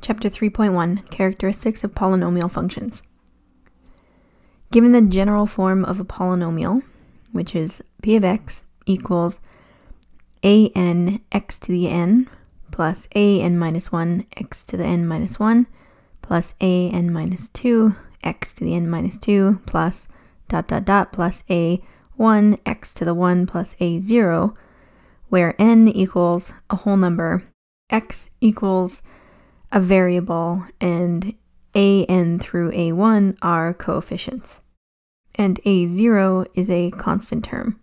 Chapter 3.1 Characteristics of Polynomial Functions. Given the general form of a polynomial, which is p of x equals a n x to the n plus a n minus 1 x to the n minus 1 plus a n minus 2 x to the n minus 2 plus dot dot dot plus a 1 x to the 1 plus a 0, where n equals a whole number, x equals a variable, and a n through a1 are coefficients. And a0 is a constant term.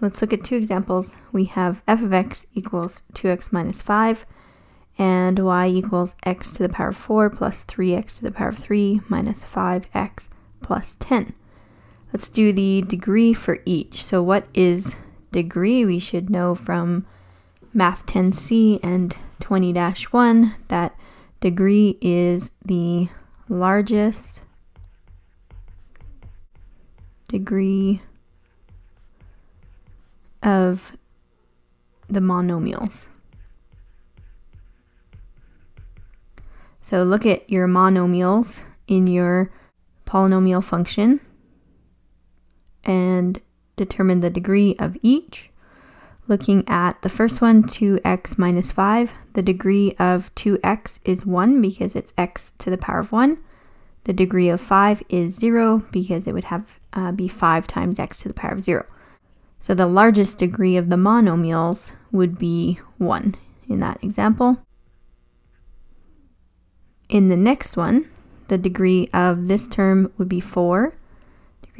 Let's look at two examples. We have f of x equals 2x minus 5, and y equals x to the power of 4 plus 3x to the power of 3 minus 5x plus 10. Let's do the degree for each. So what is degree? We should know from Math 10C and 20-1 that degree is the largest degree of the monomials. So look at your monomials in your polynomial function and determine the degree of each. Looking at the first one, 2x minus 5, the degree of 2x is 1 because it's x to the power of 1. The degree of 5 is 0 because it would have uh, be 5 times x to the power of 0. So the largest degree of the monomials would be 1 in that example. In the next one, the degree of this term would be 4,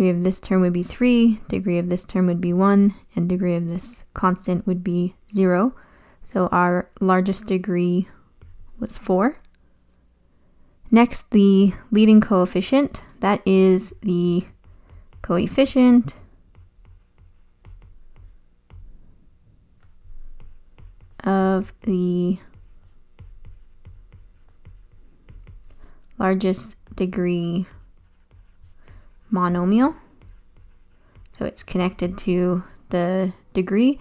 degree of this term would be 3, degree of this term would be 1, and degree of this constant would be 0. So our largest degree was 4. Next, the leading coefficient, that is the coefficient of the largest degree monomial. So it's connected to the degree.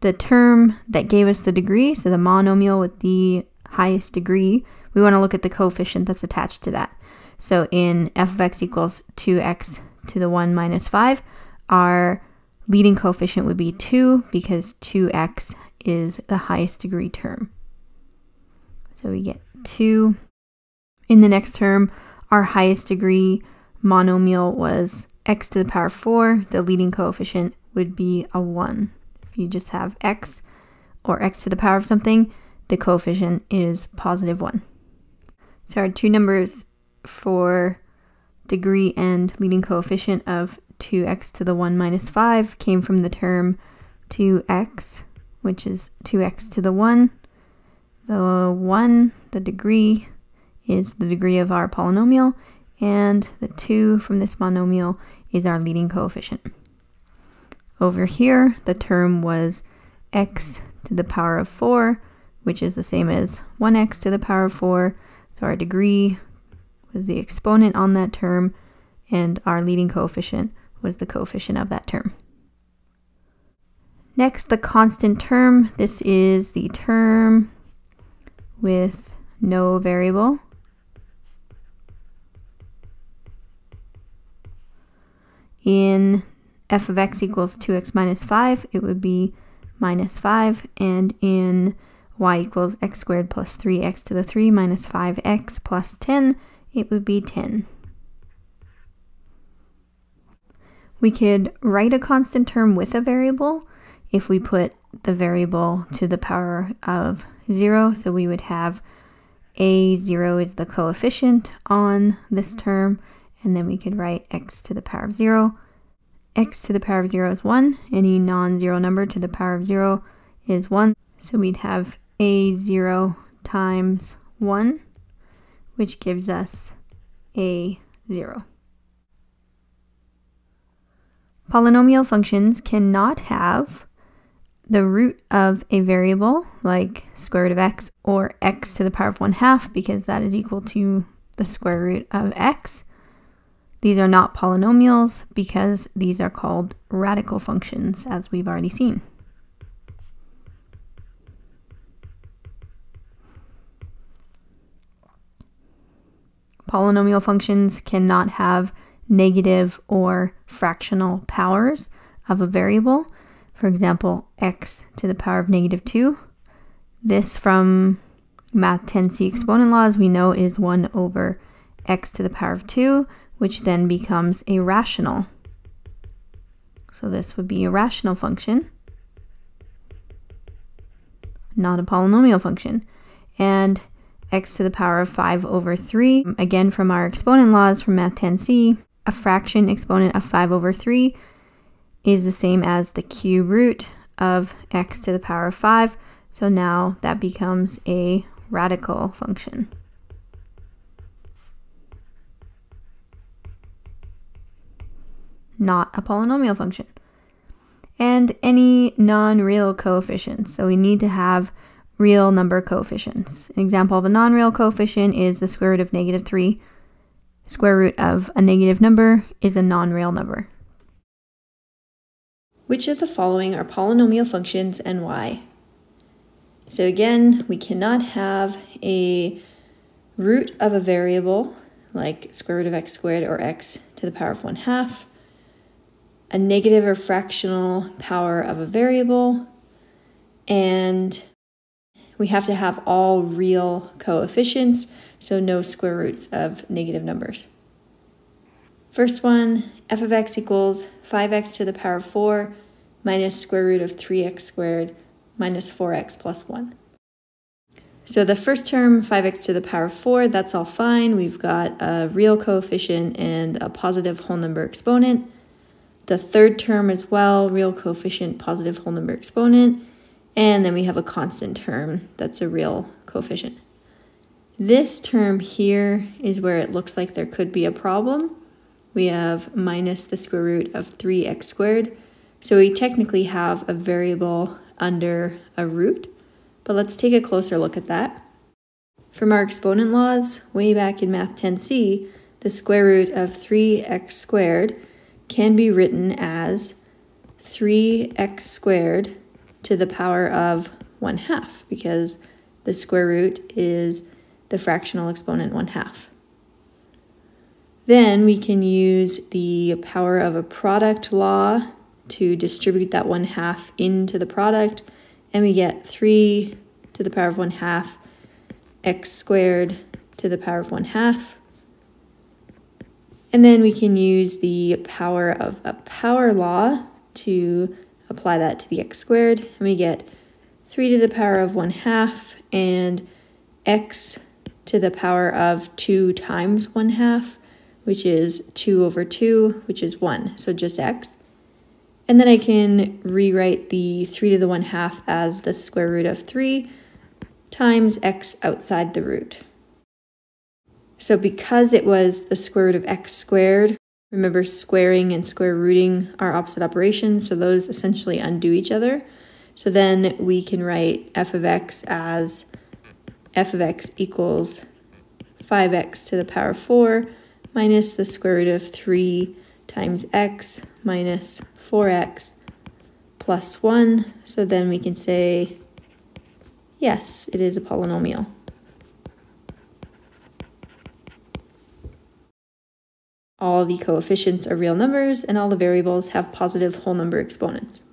The term that gave us the degree, so the monomial with the highest degree, we want to look at the coefficient that's attached to that. So in f of x equals 2x to the 1 minus 5, our leading coefficient would be 2 because 2x is the highest degree term. So we get 2. In the next term, our highest degree monomial was x to the power 4, the leading coefficient would be a 1. If you just have x or x to the power of something, the coefficient is positive 1. So our two numbers for degree and leading coefficient of 2x to the 1 minus 5 came from the term 2x, which is 2x to the 1. The 1, the degree, is the degree of our polynomial, and the 2 from this monomial is our leading coefficient. Over here, the term was x to the power of 4, which is the same as 1x to the power of 4. So our degree was the exponent on that term, and our leading coefficient was the coefficient of that term. Next, the constant term. This is the term with no variable. In f of x equals 2x minus 5, it would be minus 5, and in y equals x squared plus 3x to the 3 minus 5x plus 10, it would be 10. We could write a constant term with a variable if we put the variable to the power of 0, so we would have a0 is the coefficient on this term, and then we could write x to the power of 0. x to the power of 0 is 1. Any non-zero number to the power of 0 is 1. So we'd have a0 times 1, which gives us a0. Polynomial functions cannot have the root of a variable, like square root of x, or x to the power of 1 half, because that is equal to the square root of x. These are not polynomials because these are called radical functions, as we've already seen. polynomial functions cannot have negative or fractional powers of a variable. For example, x to the power of negative 2. This from Math 10c exponent laws we know is 1 over x to the power of 2, which then becomes a rational. So this would be a rational function, not a polynomial function. And x to the power of 5 over 3, again from our exponent laws from Math 10c, a fraction exponent of 5 over 3 is the same as the cube root of x to the power of 5. So now that becomes a radical function. Not a polynomial function. And any non-real coefficients. So we need to have real number coefficients. An example of a non-real coefficient is the square root of negative 3 square root of a negative number is a non-real number. Which of the following are polynomial functions and why? So again, we cannot have a root of a variable like square root of x squared or x to the power of 1 half, a negative or fractional power of a variable, and we have to have all real coefficients so no square roots of negative numbers. First one, f of x equals 5x to the power of 4 minus square root of 3x squared minus 4x plus 1. So the first term, 5x to the power of 4, that's all fine. We've got a real coefficient and a positive whole number exponent. The third term as well, real coefficient, positive whole number exponent. And then we have a constant term that's a real coefficient. This term here is where it looks like there could be a problem. We have minus the square root of 3x squared. So we technically have a variable under a root, but let's take a closer look at that. From our exponent laws, way back in Math 10c, the square root of 3x squared can be written as 3x squared to the power of 1 half, because the square root is the fractional exponent 1 half. Then we can use the power of a product law to distribute that 1 half into the product, and we get 3 to the power of 1 half x squared to the power of 1 half. And then we can use the power of a power law to apply that to the x squared, and we get 3 to the power of 1 half and x to the power of 2 times 1 half, which is 2 over 2, which is 1, so just x. And then I can rewrite the 3 to the 1 half as the square root of 3 times x outside the root. So because it was the square root of x squared, remember squaring and square rooting are opposite operations, so those essentially undo each other. So then we can write f of x as f of x equals 5x to the power of 4 minus the square root of 3 times x minus 4x plus 1. So then we can say, yes, it is a polynomial. All the coefficients are real numbers and all the variables have positive whole number exponents.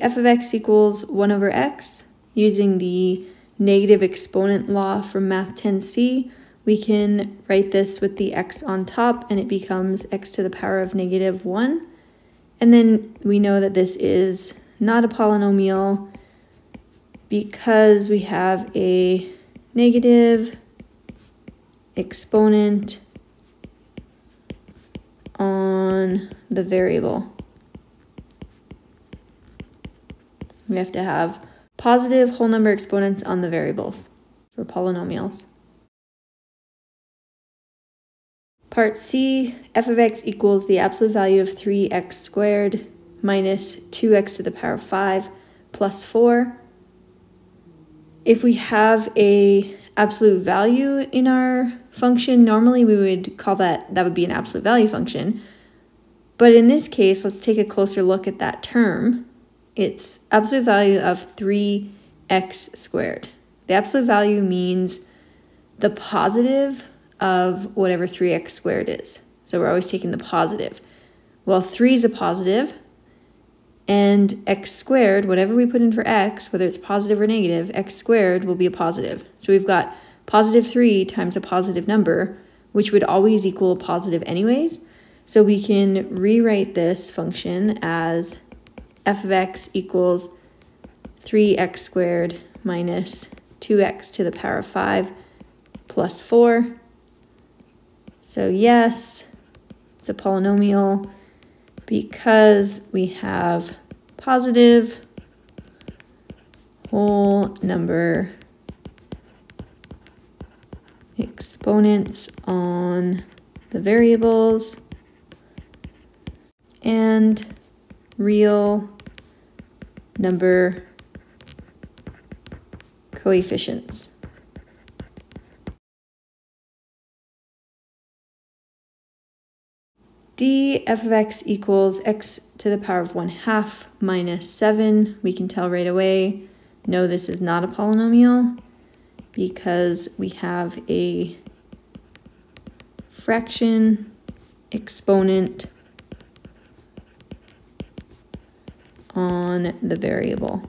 F of x equals 1 over x. Using the negative exponent law from Math 10c, we can write this with the x on top and it becomes x to the power of negative 1. And then we know that this is not a polynomial because we have a negative exponent on the variable. We have to have positive whole number exponents on the variables for polynomials. Part C, f of x equals the absolute value of 3x squared minus 2x to the power of 5 plus 4. If we have a absolute value in our function, normally we would call that, that would be an absolute value function. But in this case, let's take a closer look at that term. It's absolute value of 3x squared. The absolute value means the positive of whatever 3x squared is. So we're always taking the positive. Well, 3 is a positive, and x squared, whatever we put in for x, whether it's positive or negative, x squared will be a positive. So we've got positive 3 times a positive number, which would always equal a positive anyways. So we can rewrite this function as f of x equals 3x squared minus 2x to the power of 5 plus 4. So yes, it's a polynomial because we have positive whole number exponents on the variables and real number coefficients. d f of x equals x to the power of 1 half minus 7. We can tell right away, no, this is not a polynomial because we have a fraction exponent on the variable.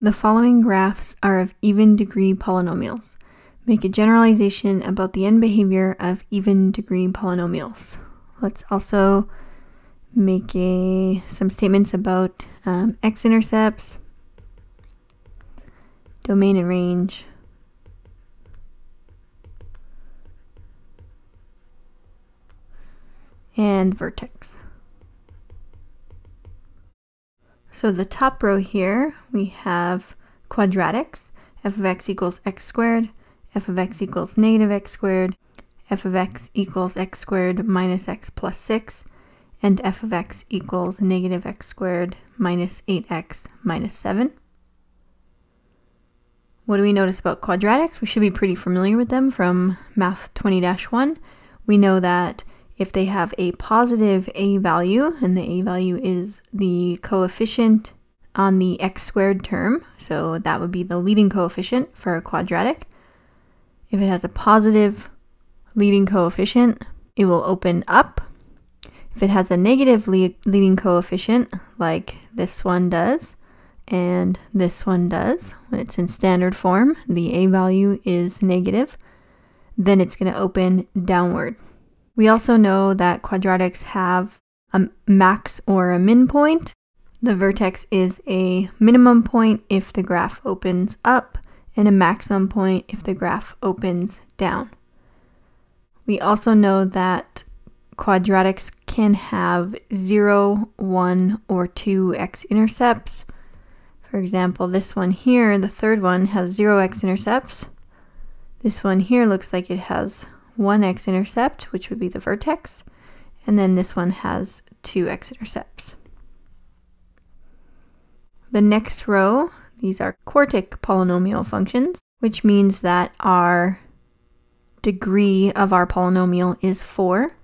The following graphs are of even degree polynomials. Make a generalization about the end behavior of even degree polynomials. Let's also make a, some statements about um, x-intercepts, domain and range, and vertex. So the top row here, we have quadratics, f of x equals x squared, f of x equals negative x squared, f of x equals x squared minus x plus 6, and f of x equals negative x squared minus 8x minus 7. What do we notice about quadratics? We should be pretty familiar with them from Math 20-1. We know that if they have a positive a value, and the a value is the coefficient on the x squared term, so that would be the leading coefficient for a quadratic. If it has a positive leading coefficient, it will open up. If it has a negative le leading coefficient, like this one does, and this one does, when it's in standard form, the a value is negative, then it's going to open downward. We also know that quadratics have a max or a min point. The vertex is a minimum point if the graph opens up and a maximum point if the graph opens down. We also know that quadratics can have 0, 1, or 2 x-intercepts. For example, this one here, the third one, has 0 x-intercepts. This one here looks like it has one x-intercept, which would be the vertex, and then this one has two x-intercepts. The next row, these are quartic polynomial functions, which means that our degree of our polynomial is 4.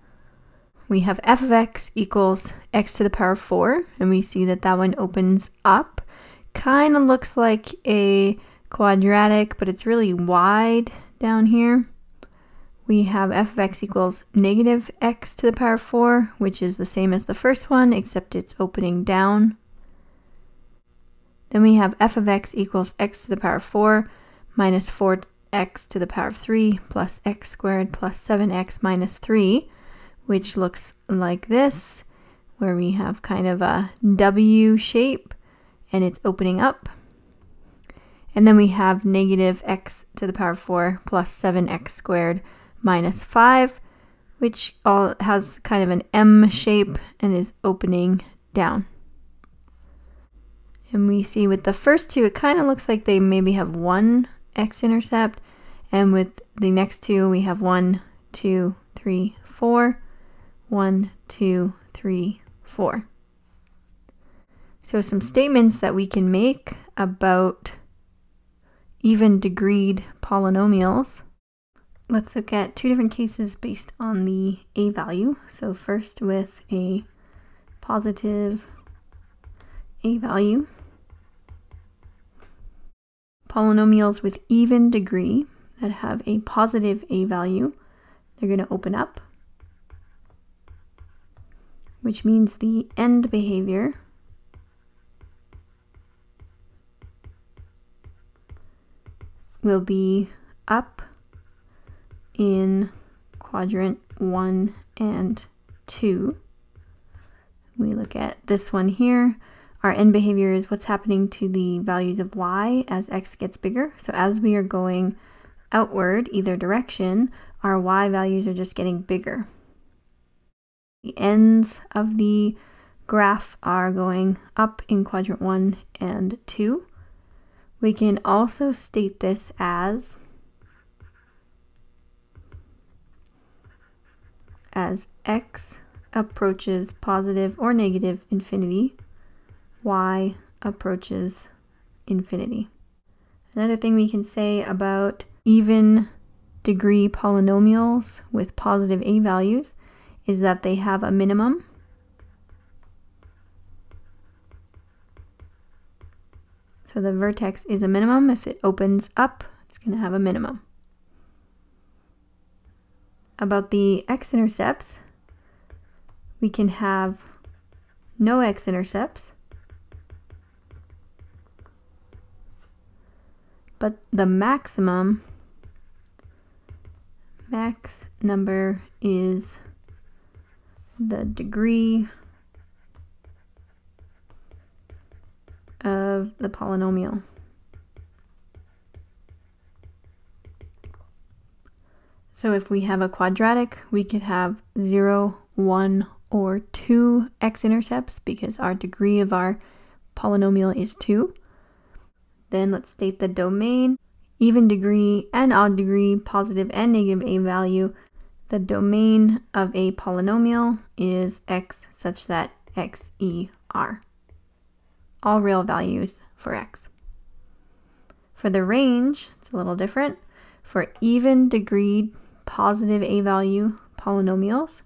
We have f of x equals x to the power of 4, and we see that that one opens up. Kind of looks like a quadratic, but it's really wide down here we have f of x equals negative x to the power of 4, which is the same as the first one, except it's opening down. Then we have f of x equals x to the power of 4 minus 4x to the power of 3 plus x squared plus 7x minus 3, which looks like this, where we have kind of a W shape and it's opening up. And then we have negative x to the power of 4 plus 7x squared minus 5, which all has kind of an M shape and is opening down. And we see with the first two, it kind of looks like they maybe have one x-intercept. And with the next two, we have one, two, three, four, one, two, three, four. So some statements that we can make about even degreed polynomials. Let's look at two different cases based on the a value. So first with a positive a value. Polynomials with even degree that have a positive a value, they're going to open up, which means the end behavior will be up in quadrant 1 and 2. We look at this one here. Our end behavior is what's happening to the values of y as x gets bigger. So as we are going outward, either direction, our y values are just getting bigger. The ends of the graph are going up in quadrant 1 and 2. We can also state this as as x approaches positive or negative infinity, y approaches infinity. Another thing we can say about even degree polynomials with positive a values is that they have a minimum So the vertex is a minimum. If it opens up, it's going to have a minimum. About the x-intercepts, we can have no x-intercepts, but the maximum max number is the degree of the polynomial. So if we have a quadratic, we could have 0, 1, or 2 x-intercepts because our degree of our polynomial is 2. Then let's state the domain, even degree and odd degree, positive and negative a value. The domain of a polynomial is x such that x, e, r all real values for x. For the range, it's a little different. For even degreed positive a value polynomials,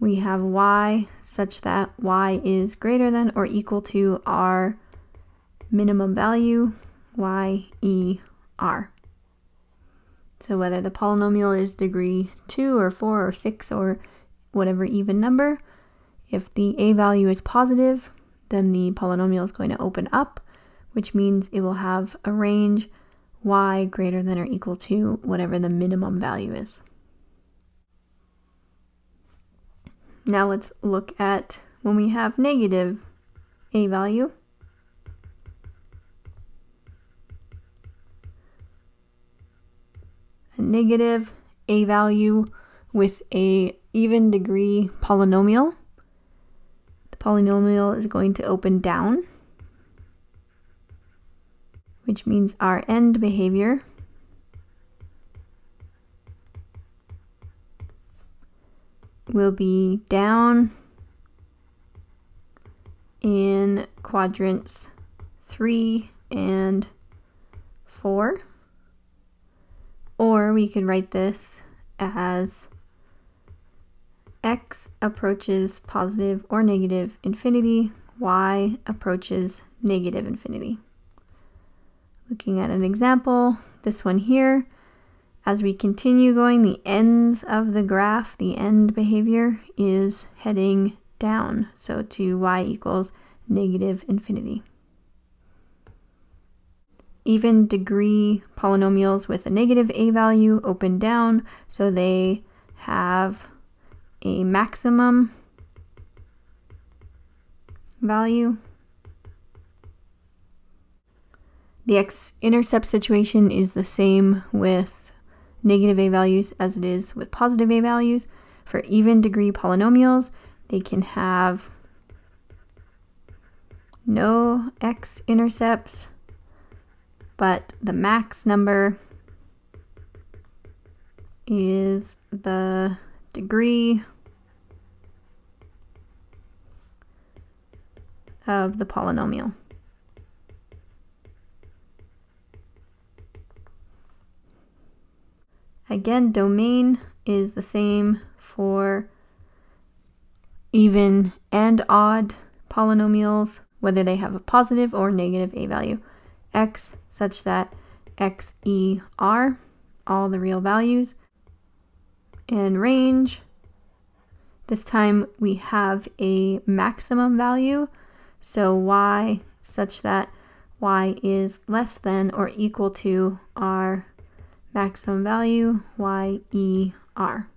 we have y such that y is greater than or equal to our minimum value, y, e, r. So whether the polynomial is degree 2 or 4 or 6 or whatever even number, if the a value is positive, then the polynomial is going to open up, which means it will have a range y greater than or equal to whatever the minimum value is. Now let's look at when we have negative a value. Negative a value with a even degree polynomial The polynomial is going to open down, which means our end behavior will be down in quadrants 3 and 4. Or we could write this as x approaches positive or negative infinity, y approaches negative infinity. Looking at an example, this one here, as we continue going, the ends of the graph, the end behavior is heading down, so to y equals negative infinity. Even degree polynomials with a negative a value open down, so they have a maximum value. The x-intercept situation is the same with negative a values as it is with positive a values. For even degree polynomials, they can have no x-intercepts, but the max number is the degree of the polynomial. Again, domain is the same for even and odd polynomials, whether they have a positive or negative a value. X such that x, e, r, all the real values. And range, this time we have a maximum value, so y such that y is less than or equal to our maximum value, y, e, r.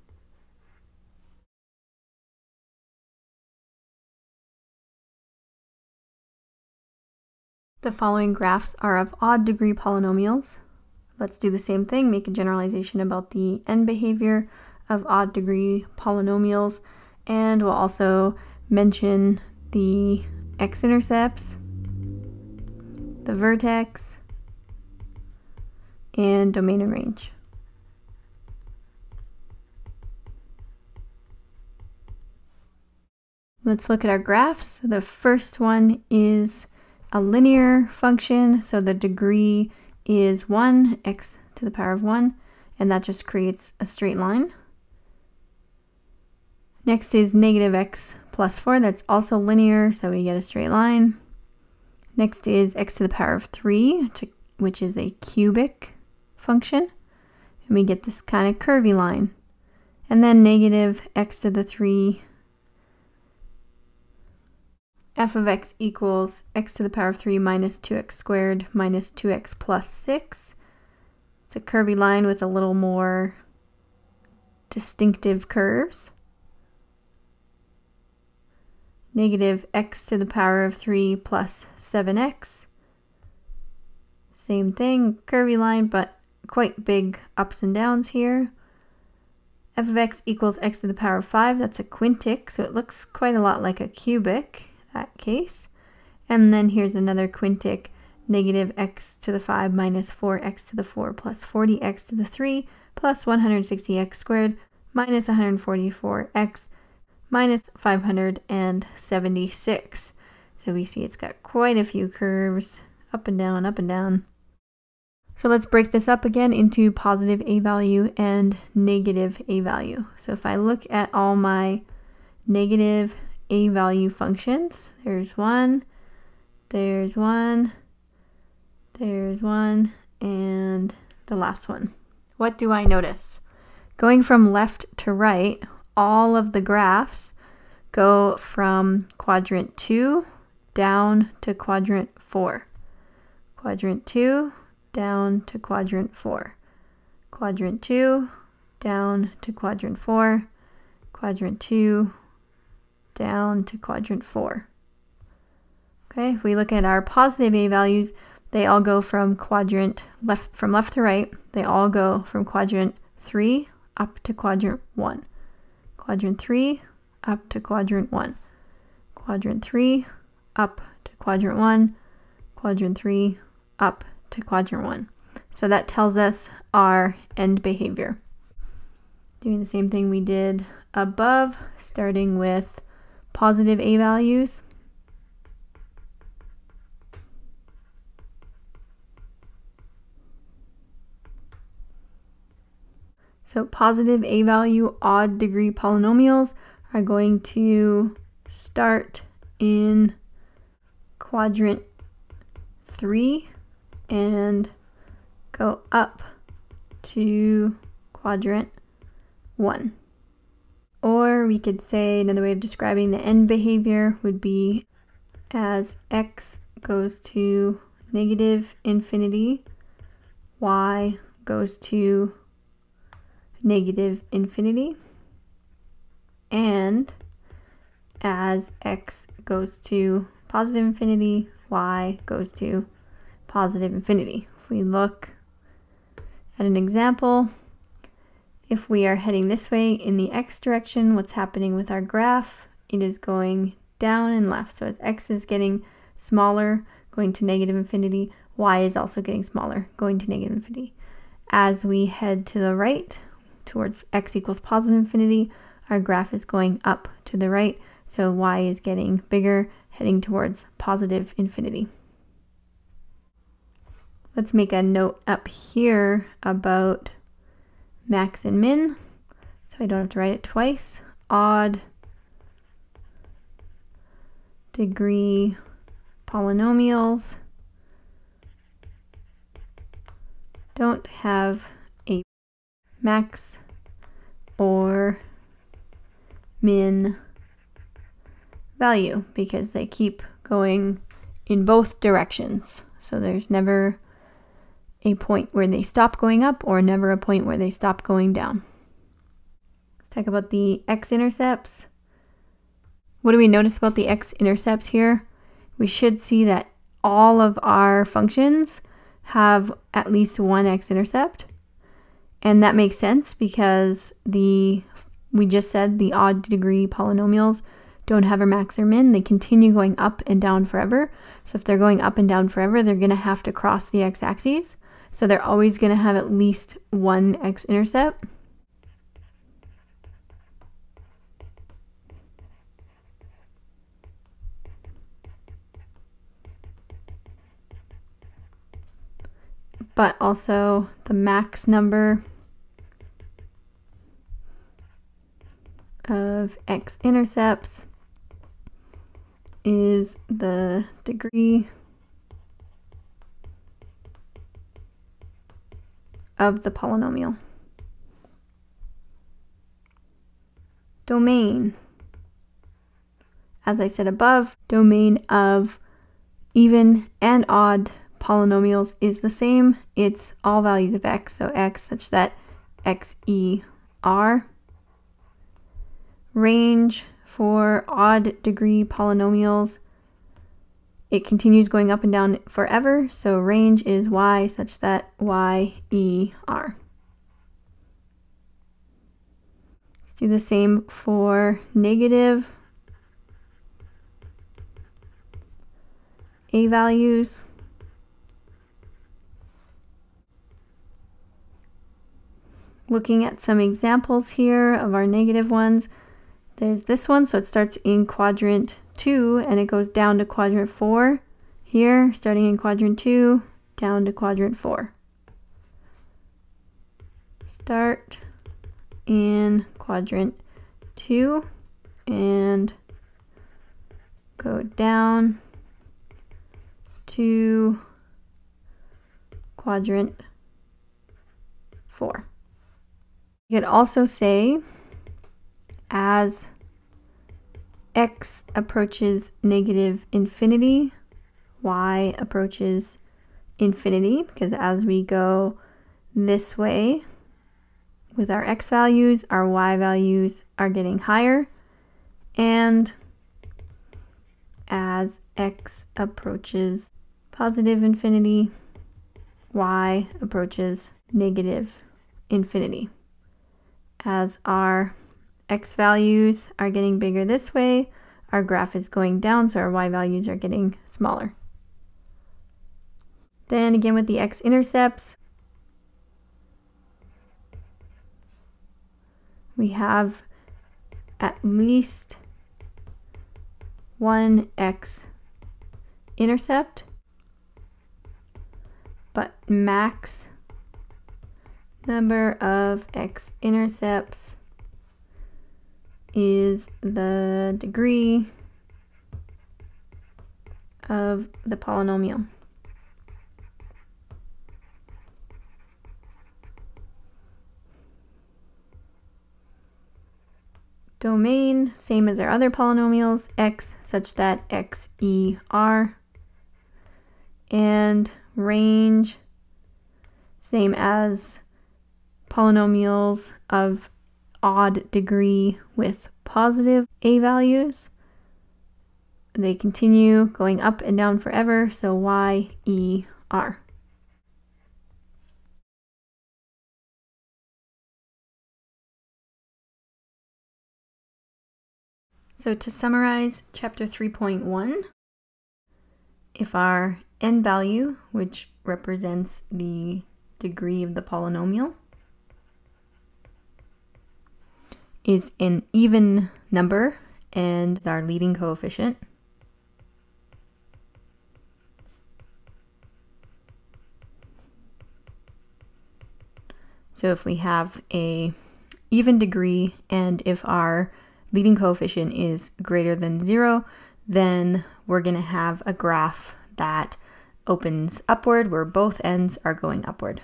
The following graphs are of odd degree polynomials. Let's do the same thing, make a generalization about the end behavior of odd degree polynomials, and we'll also mention the x-intercepts, the vertex, and domain and range. Let's look at our graphs. The first one is a linear function, so the degree is 1, x to the power of 1, and that just creates a straight line. Next is negative x plus 4, that's also linear, so we get a straight line. Next is x to the power of 3, which is a cubic function. And we get this kind of curvy line. And then negative x to the 3 f of x equals x to the power of 3 minus 2x squared minus 2x plus 6. It's a curvy line with a little more distinctive curves. Negative x to the power of 3 plus 7x. Same thing, curvy line, but quite big ups and downs here. f of x equals x to the power of 5. That's a quintic, so it looks quite a lot like a cubic, that case. And then here's another quintic, negative x to the 5 minus 4x to the 4 plus 40x to the 3 plus 160x squared minus 144x minus 576. So we see it's got quite a few curves, up and down, up and down. So let's break this up again into positive a value and negative a value. So if I look at all my negative a value functions, there's one, there's one, there's one, and the last one. What do I notice? Going from left to right, all of the graphs go from quadrant 2 down to quadrant 4. Quadrant 2 down to quadrant 4. Quadrant 2, down to quadrant 4. Quadrant 2, down to quadrant 4. Okay, if we look at our positive A values, they all go from quadrant left from left to right. They all go from quadrant 3 up to quadrant 1. Quadrant 3 up to quadrant 1. Quadrant 3 up to quadrant 1. Quadrant 3 up to quadrant one. So that tells us our end behavior. Doing the same thing we did above, starting with positive A values. So positive A value odd degree polynomials are going to start in quadrant 3 and go up to quadrant 1. Or we could say another way of describing the end behavior would be as x goes to negative infinity, y goes to negative infinity, and as x goes to positive infinity, y goes to positive infinity. If we look at an example, If we are heading this way in the x direction, what's happening with our graph? It is going down and left. So as x is getting smaller, going to negative infinity, y is also getting smaller, going to negative infinity. As we head to the right, towards x equals positive infinity, our graph is going up to the right, so y is getting bigger, heading towards positive infinity. Let's make a note up here about max and min, so I don't have to write it twice. Odd degree polynomials don't have a max or min value because they keep going in both directions. So there's never a point where they stop going up or never a point where they stop going down. Let's talk about the x-intercepts. What do we notice about the x-intercepts here? We should see that all of our functions have at least one x-intercept. And that makes sense because the we just said the odd degree polynomials don't have a max or min. They continue going up and down forever. So if they're going up and down forever, they're going to have to cross the x-axis. So they're always going to have at least one x-intercept. But also the max number of x-intercepts is the degree of the polynomial. Domain. As I said above, domain of even and odd polynomials is the same. It's all values of x, so x such that x, e, r range for odd degree polynomials. It continues going up and down forever, so range is y such that y, e, r. Let's do the same for negative a values. Looking at some examples here of our negative ones, there's this one, so it starts in quadrant 2 and it goes down to quadrant 4. Here, starting in quadrant 2, down to quadrant 4. Start in quadrant 2 and go down to quadrant 4. You could also say as x approaches negative infinity, y approaches infinity, because as we go this way with our x values, our y values are getting higher, and as x approaches positive infinity, y approaches negative infinity. As our x values are getting bigger this way, our graph is going down, so our y values are getting smaller. Then again with the x-intercepts, we have at least one x-intercept, but max number of x-intercepts is the degree of the polynomial. Domain, same as our other polynomials, x such that x, e, r. And range, same as polynomials of odd degree with positive a values. They continue going up and down forever, so y, e, r. So to summarize chapter 3.1, if our n value, which represents the degree of the polynomial, is an even number and our leading coefficient, So if we have a even degree and if our leading coefficient is greater than zero, then we're going to have a graph that opens upward where both ends are going upward.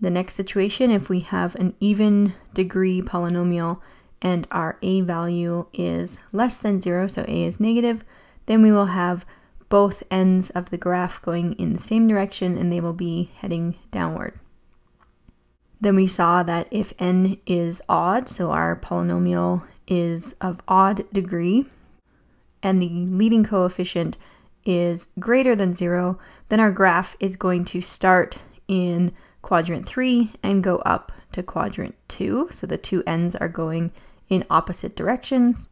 The next situation, if we have an even degree polynomial and our a value is less than zero, so a is negative, then we will have both ends of the graph going in the same direction and they will be heading downward. Then we saw that if n is odd, so our polynomial is of odd degree, and the leading coefficient is greater than zero, then our graph is going to start in quadrant three and go up to quadrant two. So the two ends are going in opposite directions.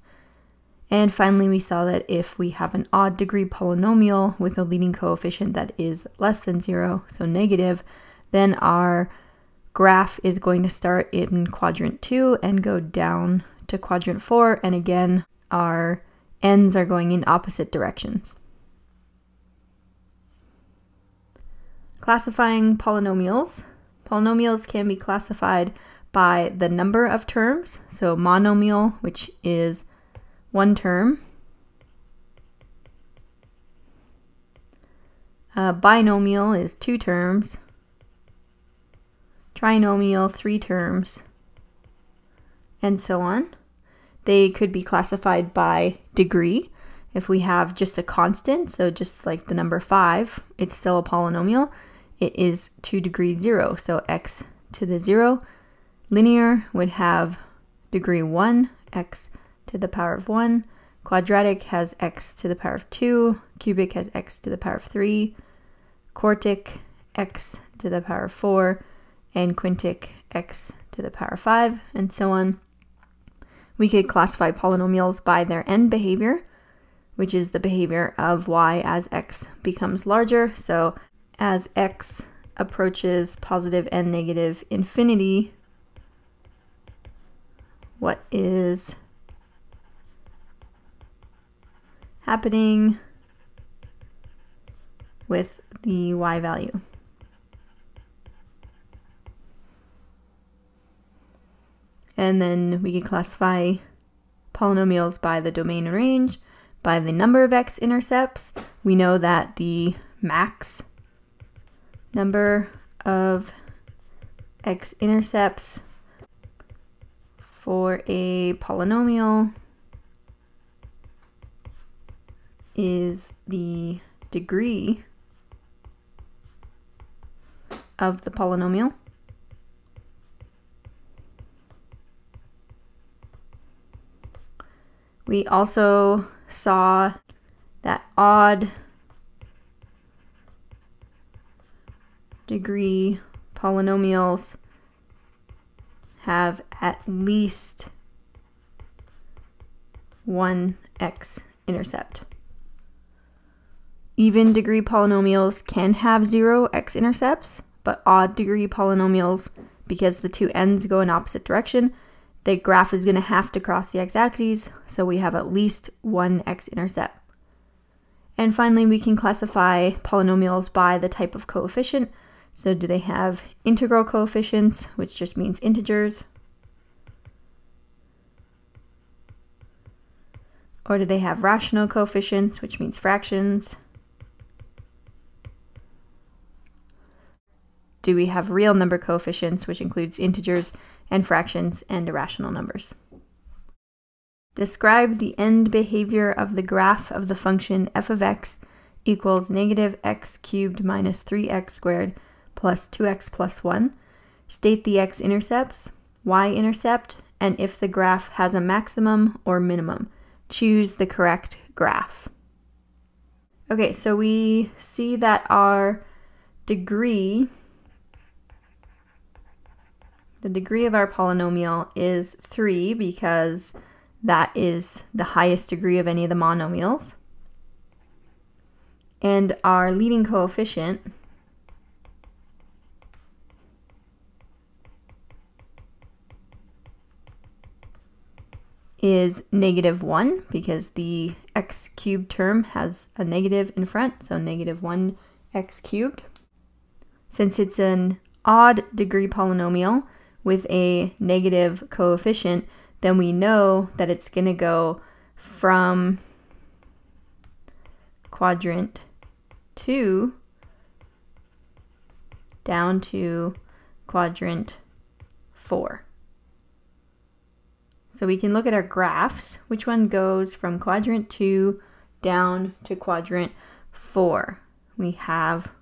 And finally, we saw that if we have an odd degree polynomial with a leading coefficient that is less than zero, so negative, then our graph is going to start in quadrant two and go down to quadrant four. And again, our ends are going in opposite directions. Classifying polynomials. Polynomials can be classified by the number of terms. So monomial, which is one term. A binomial is two terms. Trinomial, three terms. And so on. They could be classified by degree. If we have just a constant, so just like the number 5, it's still a polynomial it is 2 degrees 0, so x to the 0. Linear would have degree 1, x to the power of 1. Quadratic has x to the power of 2. Cubic has x to the power of 3. Quartic, x to the power of 4. And quintic, x to the power of 5, and so on. We could classify polynomials by their end behavior, which is the behavior of y as x becomes larger. So as x approaches positive and negative infinity, what is happening with the y value. And then we can classify polynomials by the domain and range, by the number of x-intercepts. We know that the max number of x-intercepts for a polynomial is the degree of the polynomial. We also saw that odd degree polynomials have at least one x intercept. Even degree polynomials can have zero x intercepts, but odd degree polynomials, because the two ends go in opposite direction, the graph is going to have to cross the x-axis, so we have at least one x-intercept. And finally, we can classify polynomials by the type of coefficient, so do they have integral coefficients, which just means integers? Or do they have rational coefficients, which means fractions? Do we have real number coefficients, which includes integers and fractions and irrational numbers? Describe the end behavior of the graph of the function f of x equals negative x cubed minus 3x squared plus 2x plus 1. State the x-intercepts, y-intercept, and if the graph has a maximum or minimum. Choose the correct graph. Okay, so we see that our degree, the degree of our polynomial is 3 because that is the highest degree of any of the monomials. And our leading coefficient is negative 1 because the x cubed term has a negative in front, so negative 1 x cubed. Since it's an odd degree polynomial with a negative coefficient, then we know that it's going to go from quadrant 2 down to quadrant 4. So we can look at our graphs. Which one goes from quadrant 2 down to quadrant 4? We have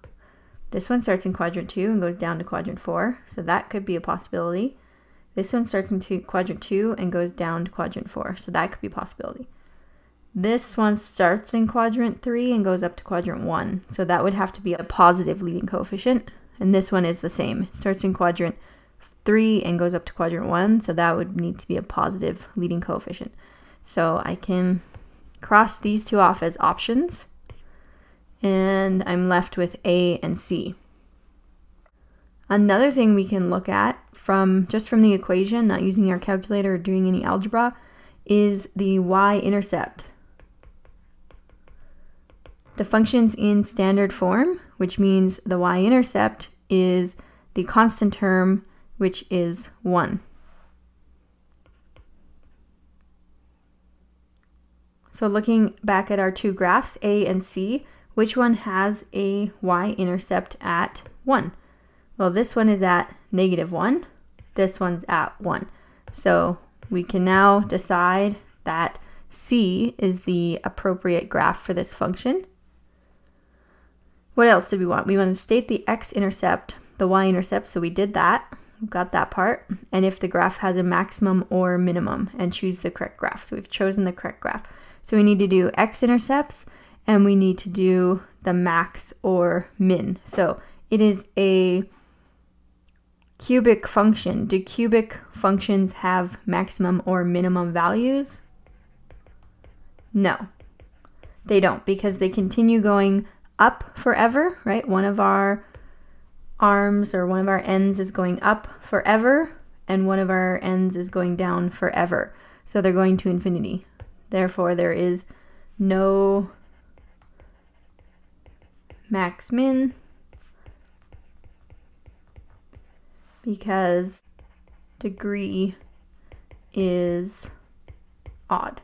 this one starts in quadrant 2 and goes down to quadrant 4. So that could be a possibility. This one starts in two, quadrant 2 and goes down to quadrant 4. So that could be a possibility. This one starts in quadrant 3 and goes up to quadrant 1. So that would have to be a positive leading coefficient. And this one is the same. Starts in quadrant 3 and goes up to quadrant 1, so that would need to be a positive leading coefficient. So I can cross these two off as options, and I'm left with A and C. Another thing we can look at from just from the equation, not using our calculator or doing any algebra, is the y-intercept. The function's in standard form, which means the y-intercept is the constant term which is 1. So looking back at our two graphs, A and C, which one has a y-intercept at 1? Well, this one is at negative 1. This one's at 1. So we can now decide that C is the appropriate graph for this function. What else did we want? We want to state the x-intercept, the y-intercept, so we did that got that part. And if the graph has a maximum or minimum and choose the correct graph. So we've chosen the correct graph. So we need to do x-intercepts and we need to do the max or min. So it is a cubic function. Do cubic functions have maximum or minimum values? No, they don't because they continue going up forever, right? One of our arms or one of our ends is going up forever and one of our ends is going down forever. So they're going to infinity. Therefore, there is no max min because degree is odd.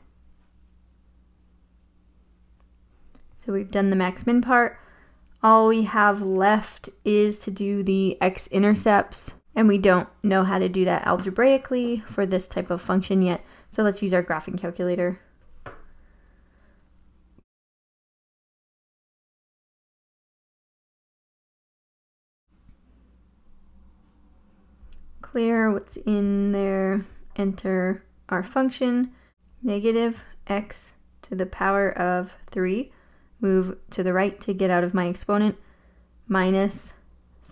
So we've done the max min part all we have left is to do the x-intercepts, and we don't know how to do that algebraically for this type of function yet, so let's use our graphing calculator. Clear what's in there, enter our function, negative x to the power of 3 move to the right to get out of my exponent, minus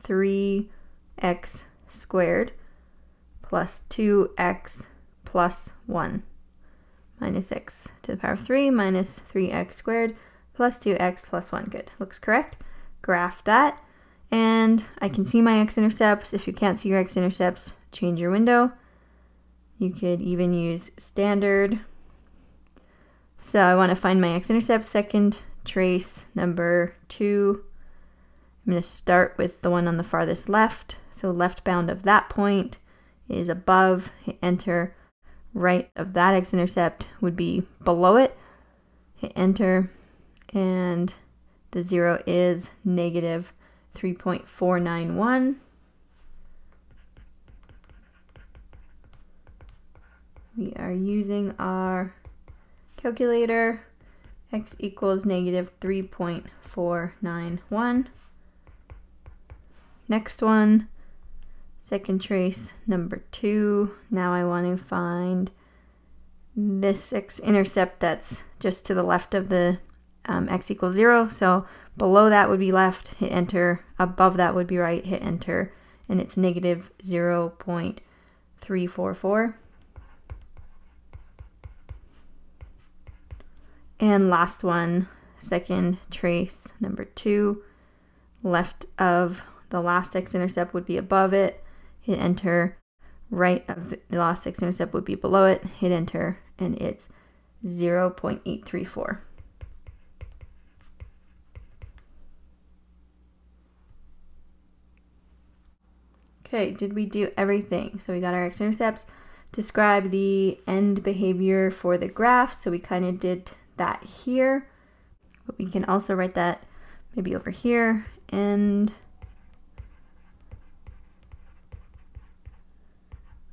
3x squared plus 2x plus 1 minus x to the power of 3 minus 3x squared plus 2x plus 1. Good. Looks correct. Graph that. And I can see my x-intercepts. If you can't see your x-intercepts, change your window. You could even use standard. So I want to find my x-intercept second trace number two. I'm going to start with the one on the farthest left. So left bound of that point is above, hit enter. Right of that x-intercept would be below it. Hit enter and the zero is negative 3.491. We are using our calculator x equals negative 3.491. Next one, second trace number two. Now I want to find this x-intercept that's just to the left of the um, x equals zero. So below that would be left, hit enter. Above that would be right, hit enter. And it's negative 0.344. And last one, second trace number two, left of the last x-intercept would be above it, hit enter, right of the last x-intercept would be below it, hit enter, and it's 0.834. Okay, did we do everything? So we got our x-intercepts, describe the end behavior for the graph. So we kind of did that here, but we can also write that maybe over here and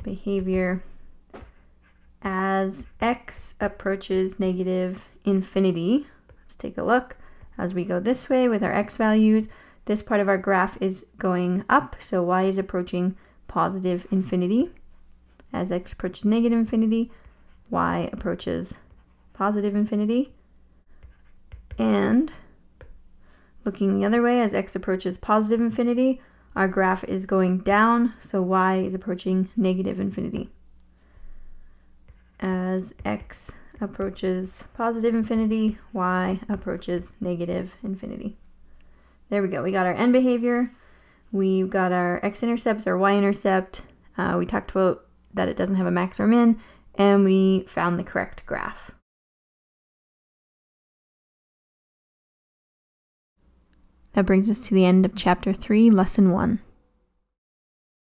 behavior as x approaches negative infinity. Let's take a look as we go this way with our x values. This part of our graph is going up, so y is approaching positive infinity. As x approaches negative infinity, y approaches positive infinity. And looking the other way, as x approaches positive infinity, our graph is going down, so y is approaching negative infinity. As x approaches positive infinity, y approaches negative infinity. There we go. We got our end behavior. We've got our x-intercepts, our y-intercept. Uh, we talked about that it doesn't have a max or min, and we found the correct graph. That brings us to the end of chapter 3, lesson 1.